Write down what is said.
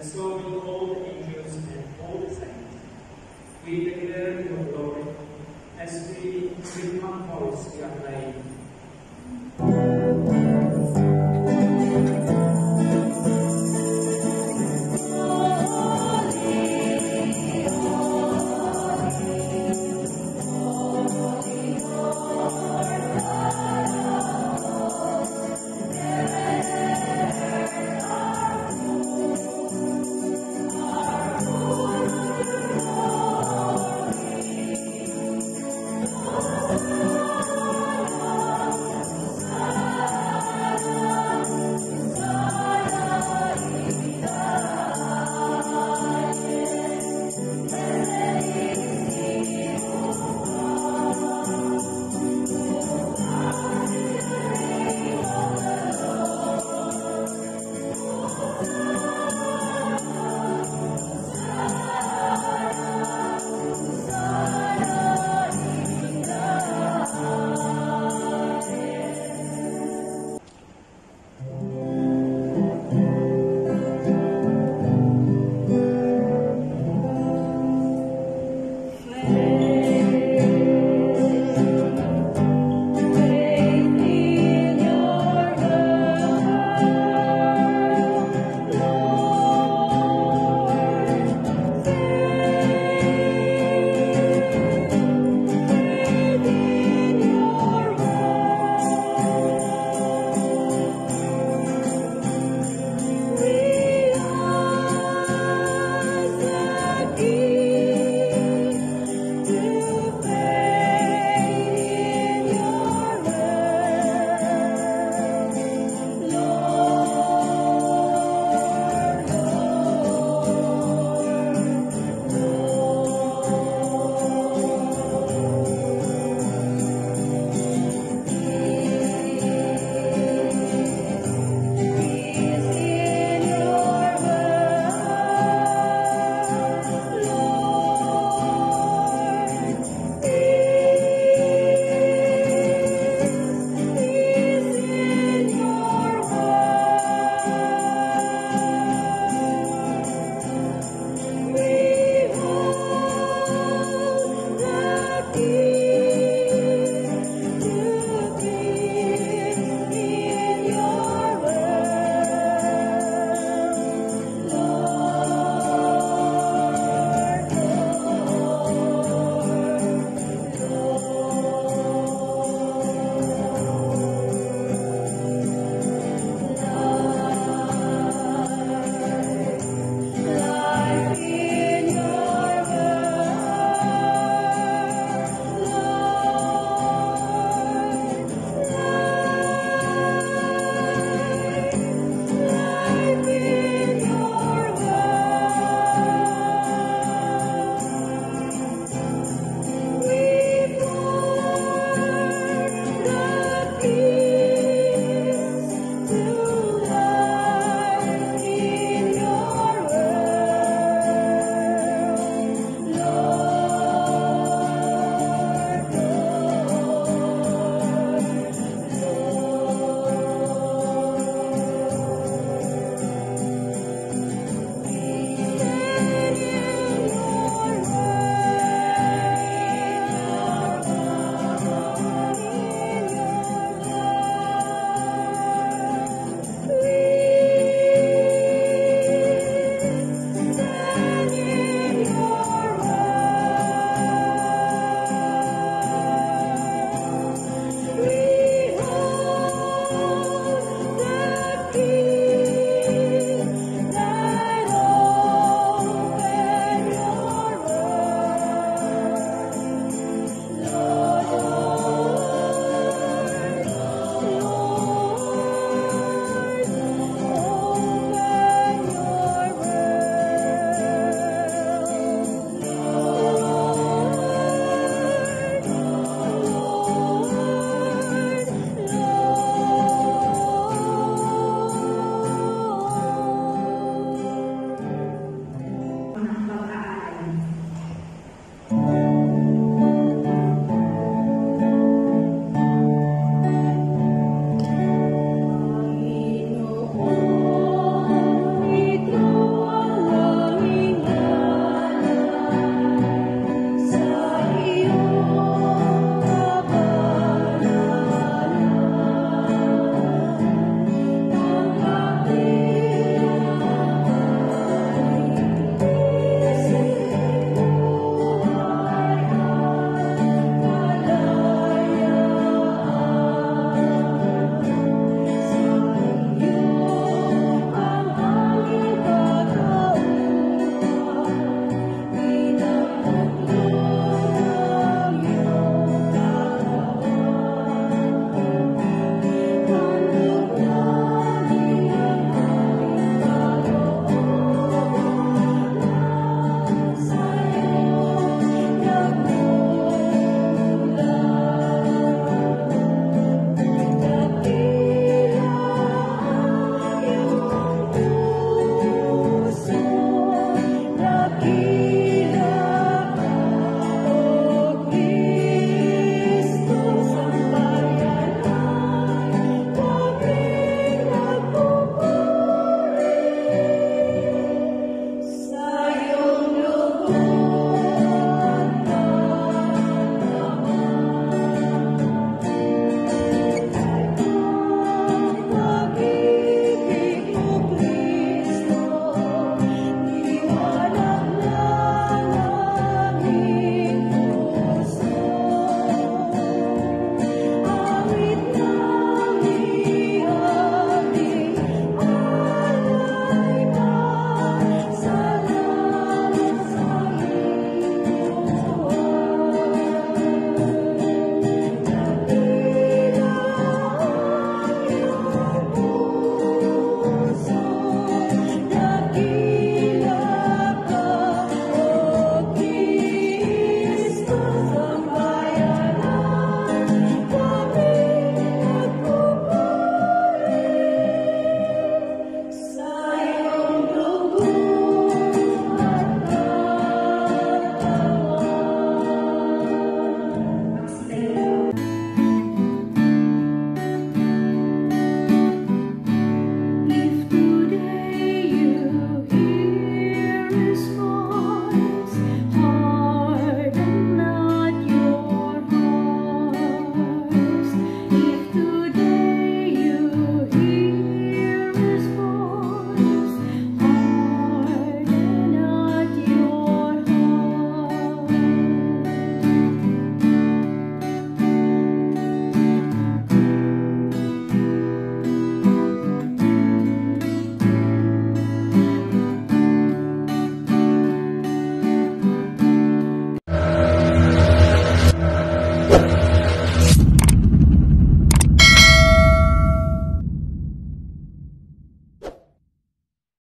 And so with all the angels and all the saints. We declare your glory as we become holy we are praying.